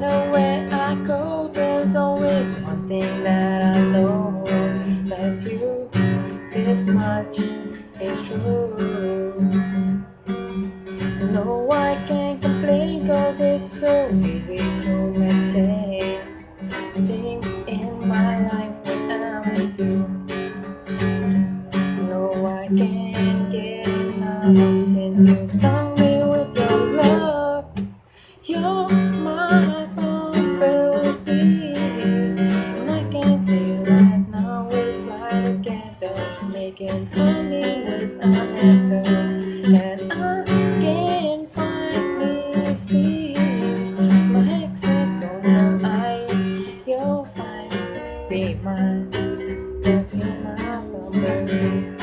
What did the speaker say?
matter where I go, there's always one thing that I know. That's you, this much is true. No, I can't complain, cause it's so easy to maintain things in my life when I'm with you. No, I can't get enough since you started making honey with our nectar. And I can finally see my hexagonal eyes. You're fine, be mine, cause you're my bumblebee.